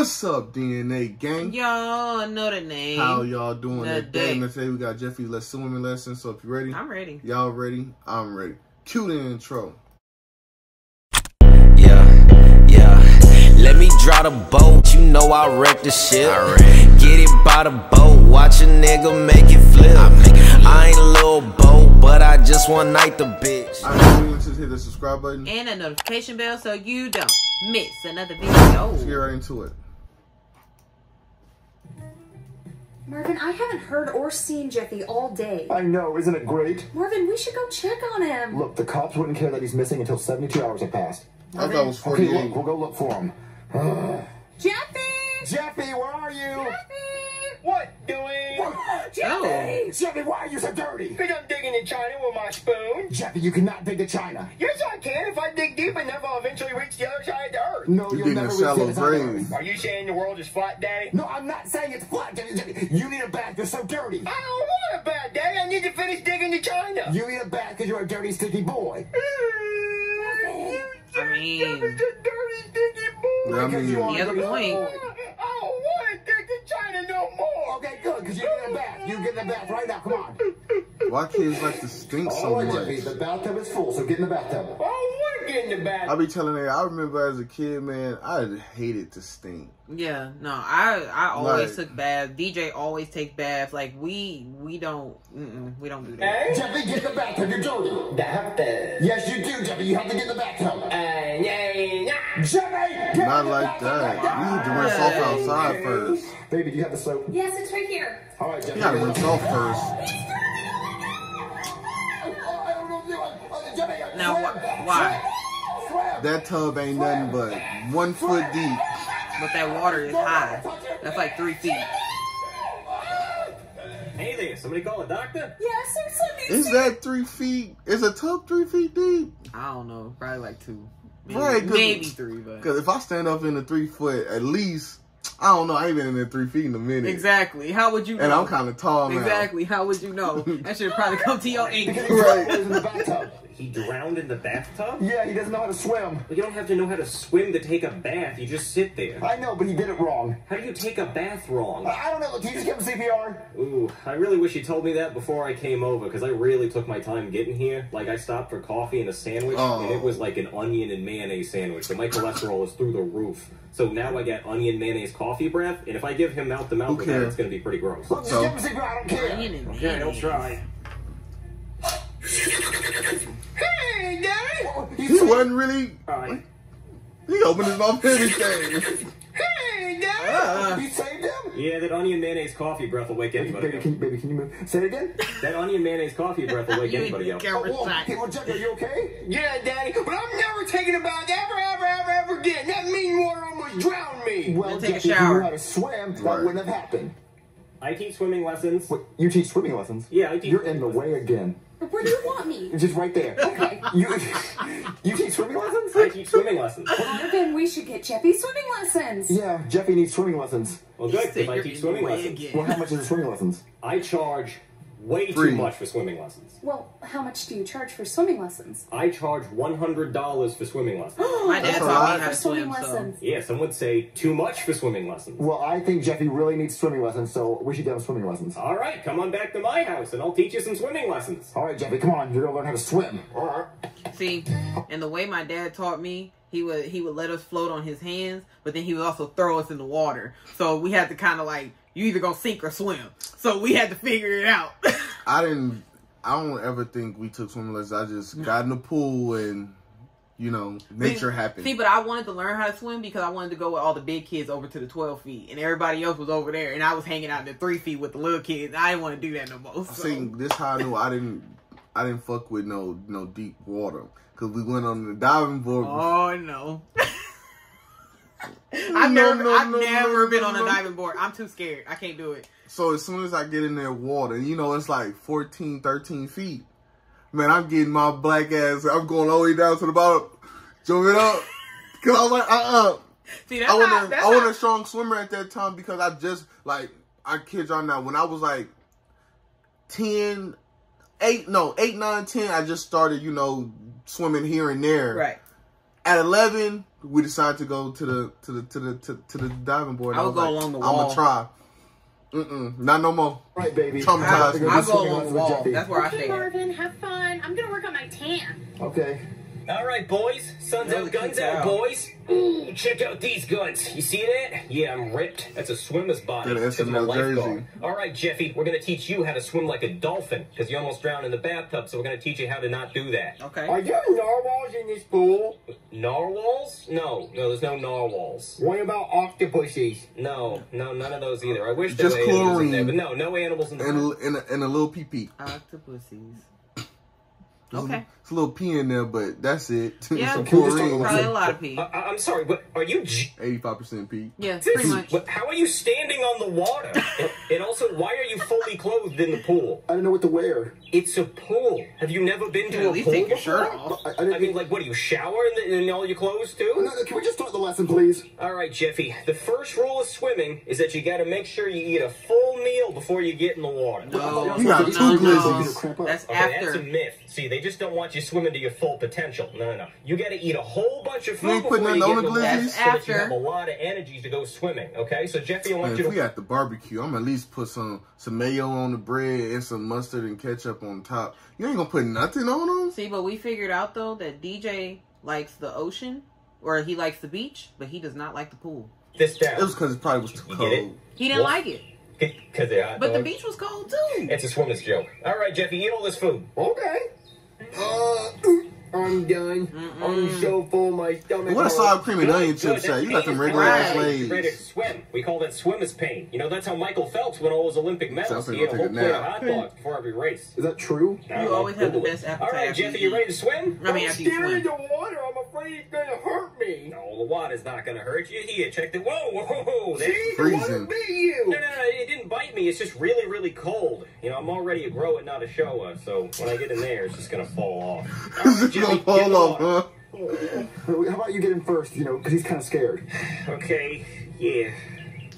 What's up, DNA gang? Y'all know the name. How y'all doing The today? day. And today we got Jeffy Let's Swimming Lesson. So if you're ready, I'm ready. y'all ready? I'm ready. Cue the intro. Yeah, yeah. Let me draw the boat. You know I wreck the ship. Get it by the boat. Watch a nigga make it flip. I ain't a little boat, but I just one night the bitch. I know you just hit the subscribe button. And a notification bell so you don't miss another video. Let's get right into it. Marvin, I haven't heard or seen Jeffy all day. I know, isn't it great? Marvin, we should go check on him. Look, the cops wouldn't care that he's missing until 72 hours have passed. I thought it was Okay, 48. look, we'll go look for him. Jeffy! Jeffy, where are you? What doing? Oh. Jeffy, why are you so dirty? Because I'm digging in China with my spoon. Jeffy, you cannot dig to China. Yes, I can. If I dig deep enough, I'll eventually reach the other side of the earth. No, You're you'll never a reach the shallow other side grave. earth. Are you saying the world is flat, Daddy? No, I'm not saying it's flat. Jeffy. You need a bath. You're so dirty. I don't want a bad day. I need to finish digging to China. You need a bath because you're a dirty, sticky boy. Mm, I mean, Jeffy's dirty, boy. I mean, you are The a other point. boy. I don't want to dig to China no more. Okay, good, because you need a bath. You get in the bath right now. Come on. why kids like to stink so All right, Jeffy, much? the bathtub is full, so get in the bathtub. I don't want to get in the bath. I be telling you, I remember as a kid, man, I hated to stink. yeah, no, I I always Like- took baths. DJ always takes baths. Like we we don't mm-mm, we don't do that. Eh? Jeffy, get in the bathtub. You're dirty. Bathtub. Yes, you do, Jeffy. You have to get in the bathtub. Uh, yeah, yeah. Jeffy! Get Not like that. You need to rinse off outside first. Baby, do you have the soap? Yes, it's right here. All right, Jeffy. You gotta rinse off first. Now wh- why? That tub ain't nothing but one foot deep. But that water is high. That's like three feet. Hey there, somebody call a doctor? Yes, there's something. Is that three feet? Is a tub three feet deep? I don't know, probably like two, maybe, Right, 'cause- maybe three, but Because if I stand up in the three foot, at least, I don't know, I ain't been in the three feet in a minute. exactly. How would you? Know? And I'm kind of tall now. exactly. How would you know? That should probably come to your Because ankle. Right. In the bathtub. He drowned in the bathtub? Yeah, he doesn't know how to swim. Well, you don't have to know how to swim to take a bath. You just sit there. I know, but he did it wrong. How do you take a bath wrong? I I don't know. Can you just give him CPR? Ooh, I really wish you told me that before I came over, because I really took my time getting here. Like, I stopped for coffee and a sandwich, Oh. and it oh. was like an onion and mayonnaise sandwich. So my cholesterol is through the roof. So now I get onion mayonnaise coffee breath, and if I give him mouth to mouth Who with that, it's gonna be pretty gross. Look, just So? give him CPR. I don't care. Okay, I'll try. Hey, Daddy. He He wasn't really, Alright. he opened his mouth and everything. Hey, Daddy. Uh, he saved him? Yeah, that onion mayonnaise coffee breath will wake anybody Baby, up. can, baby, can you move? Say it again? That onion mayonnaise coffee breath will wake you anybody in up. the Oh, camera whoa. Hey, well, Jeffy, are you okay? Yeah, Daddy, but I'm never taking a bath ever, ever, ever, ever again. That mean water almost drowned me. Well, take a Jeffy, if you shower. knew how to swim, that Right. wouldn't have happened. I teach swimming lessons. Wait, you teach swimming lessons? Yeah, I teach You're in the way again. Where do you want me? Just right there. Okay. You, you teach swimming lessons? I teach swimming lessons. Uh, Marvin, we should get Jeffy swimming lessons. Yeah, Jeffy needs swimming lessons. Well, good, Said because I you're teach swimming lessons. again. Well, how much is the swimming lessons? I charge way Free. too much for swimming lessons. Well, how much do you charge for swimming lessons? I charge $100 for swimming lessons. My dad That's a taught lot. me how For to swimming swim, so lessons. yeah, some would say too much for swimming lessons. Well, I think Jeffy really needs swimming lessons, so we should get him swimming lessons. All right, come on back to my house and I'll teach you some swimming lessons. All right, Jeffy, come on. You're gonna learn how to swim. All right. See, and the way my dad taught me, he would he would let us float on his hands, but then he would also throw us in the water. So we had to kind of like you either gonna sink or swim. So we had to figure it out. I didn't, I don't ever think we took swimming lessons. I just mm. got in the pool and, you know, nature See- happened. See, but I wanted to learn how to swim because I wanted to go with all the big kids over to the twelve feet, and everybody else was over there, and I was hanging out in the three feet with the little kids. I didn't want to do that no more. So. See, this how I knew I didn't, I didn't fuck with no, no deep water. Cause we went on the diving board. Oh no. I've No, never, no, I've no, never been on a diving board. I'm too scared. I can't do it. So as soon as I get in there water, you know, it's like 14, 13 feet. Man, I'm getting my black ass. I'm going all the way down to the bottom, jumping up. Cause I was like, uh, uh See, I not, wasn't, I wasn't a strong swimmer at that time because I just like, I kid y'all now. When I was like 10, 8, no, 8, 9, 10, I just started, you know, swimming here and there. right. At 11, we decide to go to the to the to the to, to the diving board. I would was go like, along the wall. I'ma try. Mm-mm, not no more. Right, baby. Traumatized We're gonna I'll go along the wall. That's where I Okay, stay. Marvin, have fun. I'm gonna work on my tan. Okay. All right, boys. Sun's out, guns out, out. boys. Ooh, check out these guns. You see that? Yeah, I'm ripped. That's a swimmer's body. Got an 'cause I'm lifeguard. All right, Jeffy, we're gonna teach you how to swim like a dolphin because you almost drowned in the bathtub. So we're gonna teach you how to not do that. Okay. Are there narwhals in this pool? Narwhals? No, no, there's no narwhals. What about octopuses? No, no, none of those either. I wish Just there were animals in there, chlorine. but no, no animals in there. And and a, and a little pee pee. Octopuses. Okay. It's a little pee in there, but that's it. Yeah, Some Can we just talk chlorine. Probably a lot of pee. I, I- I'm sorry, but are you? Eighty-five percent pee. Yeah, pretty much. What, how are you standing on the water? and, and also, why are you fully clothed in the pool? I don't know what to wear. It's a pool. Have you never been You to a at least pool take your before? shirt off. I, I I didn't mean, like, what do you shower in, the, in all your clothes too? no, can we just start the lesson, please? All right, Jeffy. The first rule of swimming is that you got to make sure you eat a full meal before you get in the water. No, You got no, two no, glizzies. Cramp up. That's Okay, that's a myth. See, they just don't want you swimming to your full potential. No, no, no. You got to eat a whole bunch of food You ain't putting before you get in on the the water, glizzies? so that you have a lot of energy to go swimming. Okay, so Jeffy, I want Man, you if to. we at the barbecue, I'm at least put some some mayo on the bread and some mustard and ketchup on top. You ain't gonna put nothing on them. See, but we figured out though that DJ likes the ocean or he likes the beach, but he does not like the pool. this down. It was because it probably was too You cold. He didn't What? like it. Because they're hot But the beach was cold too. It's a swimmer's joke. All right, Jeffy, eat all this food. Okay. Uh, I'm done. I'm so full of my stomach. What a hurts. sour cream and onion good. chips That at? You got pain them regular ass right. Ready to Lay's. swim. We call that swimmer's pain. You know, that's how Michael Phelps won all his Olympic medals. Sounds He like ate a I'll whole plate of hot dogs before every race. Is that true? You always have the Google best appetite All right, after Jeffy, you you ready to swim? I mean, I'm after you scared of swim. the water. I'm afraid it's gonna hurt me. No, the water's not going to hurt you. Here, check the. Whoa, whoa, whoa. There. See, Freezing. bit you. No, no, no, it didn't bite me. It's just really, really cold. You know, I'm already a grower, not a shower, so when I get in there, it's just gonna fall off. All It's right, gonna Jeffy, get in fall off, huh? How about you get in first, you know, because he's kind of scared. Okay, yeah.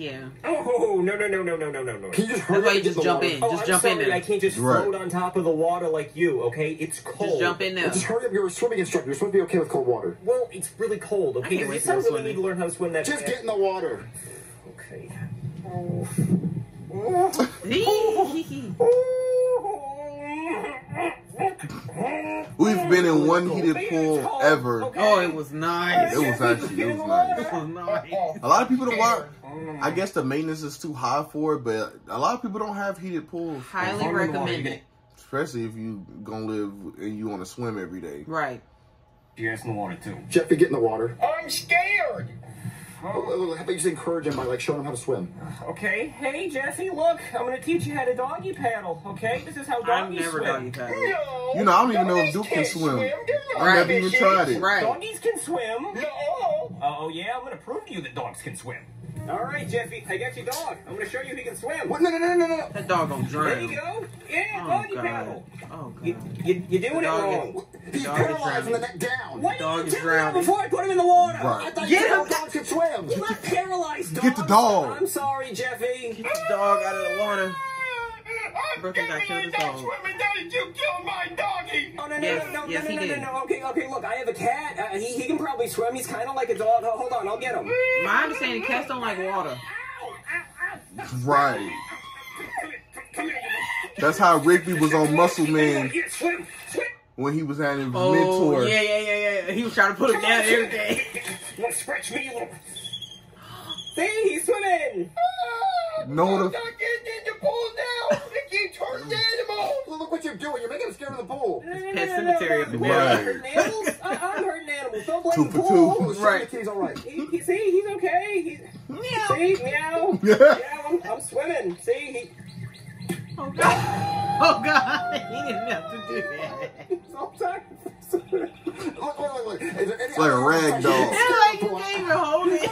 Yeah. Oh, no, no, no, no, no, no, no, no. Can you just That's hurry why you just the jump water? in. Oh, Just I'm jump sorry, in there. I can't just Right. float on top of the water like you, okay? It's cold. Just jump in there. Just hurry up. You're a swimming instructor. You're supposed to be okay with cold water. Well, it's really cold, okay? can't wait You to really swimming. need to learn how to swim that Just fast. get in the water. Okay. We've been in one heated pool ever. oh, it was nice. It was actually it was nice. It was nice. A lot of people don't want. I mm. guess the maintenance is too high for it, but a lot of people don't have heated pools, Highly recommend it. especially if you gonna live and you want to swim every day. Right. You're in the water, too. Jeffy, get in the water. I'm scared. Oh, How about you just encourage him by like showing him how to swim? Okay, hey, Jeffy, look, I'm gonna teach you how to doggy paddle, okay? This is how doggy I've never swim. doggy paddled. No. You know, I don't even know if Duke can can't swim. They're not Right. Never even tried it. Right. Doggies can swim. No. Oh, yeah, I'm gonna prove to you that dogs can swim. All right, Jeffy, I got your dog. I'm gonna show you he can swim. What? No, no, no, no, no. That dog gonna There you go. Yeah, Oh doggy god. paddle. Oh You, god. you, you're doing it Dog wrong. He's Dog is paralyzed from the drowning. neck down. Why Dog didn't is you tell me drowning. before I put him in the water? Right. I thought Get you said him. dogs could swim. I'm not paralyzed, dog. Get the dog. I'm sorry, Jeffy. Get the dog out of the water. I'm Brooklyn got killed his dog. swimming. Daddy, you killed my doggy. Oh, no, no, Yes, no, no, yes, no, no, no, no, no. Okay, okay, look, I have a cat. Uh, he, he can probably swim. He's kind of like a dog. Oh, hold on, I'll get him. My understanding, cats don't like water. Right. Come here, come here. That's how Rigby was on Muscle Man Yeah, swim, swim. when he was having his Oh mentor. yeah, yeah, yeah, yeah. He was trying to put him down and everything. You want to scratch me, you little... See, he's swimming. No, I'm the now. It keeps hurting animals. Well, look what you're doing. You're making him scared of the pool. No, no, no, Pet cemetery no, up in no. there. I'm hurting animals. I, I'm hurting animals. Don't blame Two the for pool. Oh, show Right. he's all right. He, he, see, he's okay. He's, Meow. see, meow. yeah, I'm, I'm swimming. See, he, Oh god. Oh god. He didn't have to do that. he's all tired. Look, look, look, look. Is there any It's like a rag dog. It's like you can't even hold it.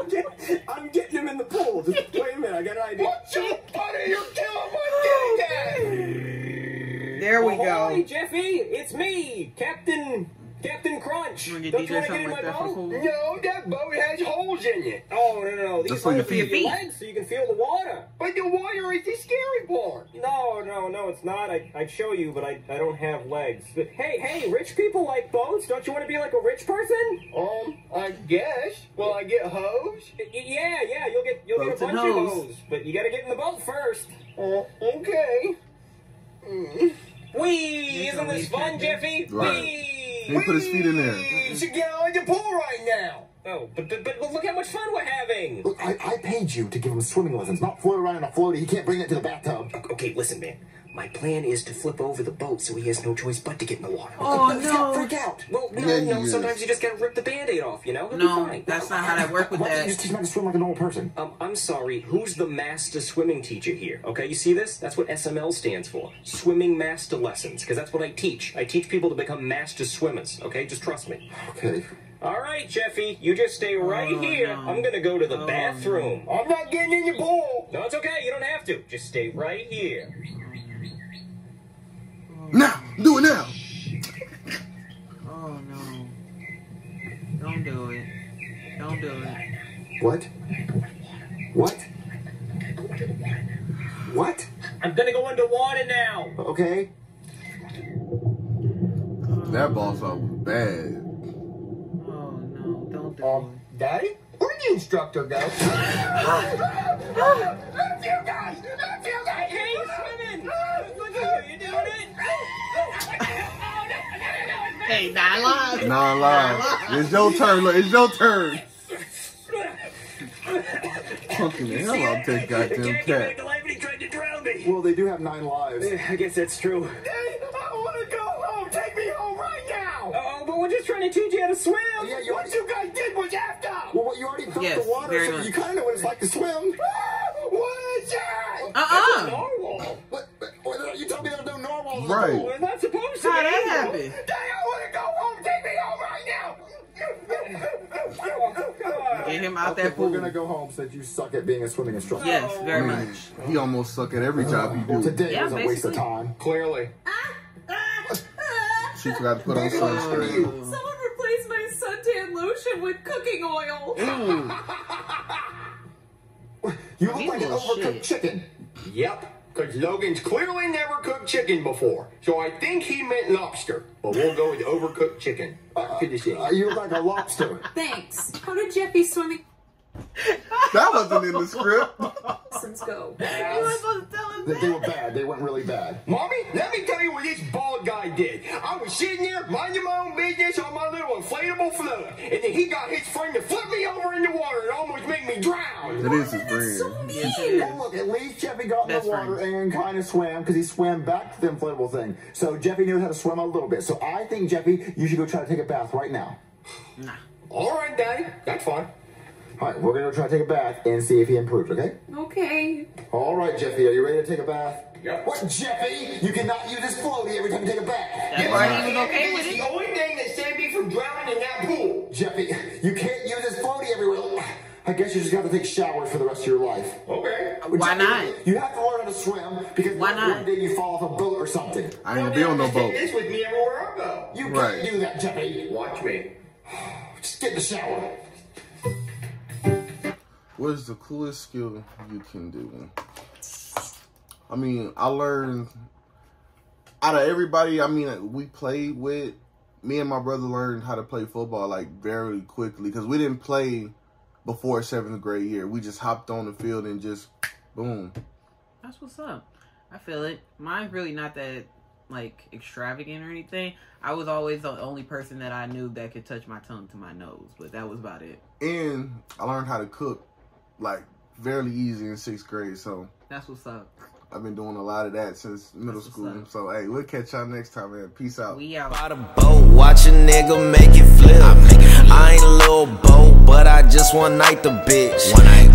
I'm, get, I'm getting him in the pool. Just wait a minute. I got an idea. What's up, buddy? You're killing my kitty cat. There we Ahoy, go. Jeffy. It's me, Captain Captain Crunch. You wanna Don't get you want to get in like my that for the boat? pool? No, that boat has holes in it. Oh, no, no, no. These Just for your feet. legs so you can feel the water. But the water is the scary part. No, no, no, it's not. I, I'd show you, but I, I don't have legs. But hey, hey, rich people like boats. Don't you want to be like a rich person? Um, I guess. Will I get hose? Yeah, yeah, you'll get you'll Boats get a bunch of hose. but you got to get in the boat first. Uh, okay. Mm. Whee! Yes, Isn't this fun, Jeffy? Right. Whee! He put his feet in there. You should get on the pool right now. Oh, but, but but look how much fun we're having. Look, I, I paid you to give him swimming lessons, not float around in a floaty. He can't bring it to the bathtub. Okay, listen, man. My plan is to flip over the boat so he has no choice but to get in the water. Oh Freak no. Freak out. Well, no, Yeah, he no. is. Sometimes you just gotta rip the band-aid off, you know? He'll No, fine. that's not how that work with Why don't you just teach him how to swim like a normal person? Um, I'm sorry. Who's the master swimming teacher here? Okay, you see this? That's what SML stands for. Swimming Master Lessons, because that's what I teach. I teach people to become master swimmers. Okay, just trust me. Okay. All right, Jeffy, you just stay right Oh, here. no. I'm gonna go to the Oh, bathroom. I'm not getting in your pool. No, it's okay. You don't have to. Just stay right here. Now, do it now. Oh no. Don't do it. Don't do it. What? What? What? I'm gonna go underwater now. Okay. That boss up was bad. Oh no. Don't do Um, it. Daddy? Where'd the instructor go? Not you guys! Not you Hey, nine lives. Nine lives. It's your turn. Look, it's your turn. Fucking the hell out that goddamn Can't get back cat. alive and he tried to drown me. Well, they do have nine lives. Yeah, I guess that's true. Daddy, I want to go home! Take me home right now! Oh, but we're just trying to teach you how to swim. Yeah, you What you guys did was effed up! Well, you already felt Yes, the water, so much. you kind of know what it's like to swim. What is that? Uh-uh. Normal. What? what you told me there's no normal. Right. We're not supposed to. How that be. Get him out Okay, that we're gonna go home since you suck at being a swimming instructor. Yes, I very mean, much. he almost suck at every job he Well, do. today Yeah, was a waste of time. Clearly. She forgot to put on sunscreen. Someone replaced my suntan lotion with cooking oil. You look He like an little overcooked shit. chicken. Yep, because Logan's clearly never cooked chicken before, so I think he meant lobster. But we'll go with overcooked chicken. Back to the scene. Uh, you look like a lobster. Thanks. How did Jeffy swimming That wasn't in the script. lessons go? You were supposed to tell him They, that. they were bad. They went really bad. Mommy, let me tell you what this bald guy did. I was sitting there minding my own business on my little inflatable float, and then he got his friend to flip me over in the water and almost make me drown. That is his That's so friend. Yes, mean. is. Well, look, at least Jeffy got in the water friends. and kind of swam because he swam back to the inflatable thing. So Jeffy knew how to swim a little bit. So I think Jeffy, you should go try to take a bath right now. Nah. All right, Daddy, that's fine. All right, we're gonna try to take a bath and see if he improves. Okay? Okay. All right, Jeffy, are you ready to take a bath? Yeah. What, Jeffy? You cannot use this floaty every time you take a bath. That's why he was okay with It's it. the only thing that saved me from drowning in that pool. Jeffy, you can't use this floaty everywhere. I guess you just got to take showers for the rest of your life. Okay. Why Jeffy, not? You have to learn how to swim because Why not? one day you fall off a boat or something. I ain't gonna be on no Take boat. this with me everywhere I go. You Right. can't do that, Jeffy. Watch me. Just get in the shower. What is the coolest skill you can do? I mean, I learned out of everybody. I mean, we played with. Me and my brother learned how to play football like very quickly because we didn't play before seventh grade year. We just hopped on the field and just boom. That's what's up. I feel it. Mine's really not that like extravagant or anything. I was always the only person that I knew that could touch my tongue to my nose, but that was about it. And I learned how to cook like fairly easy in sixth grade. So That's what's up. I've been doing a lot of that since middle That's school. up. So hey, we'll catch y'all next time, man. Peace out. We out. By the boat, watch a nigga make it flip. I ain't a little boat, but I just one night the bitch.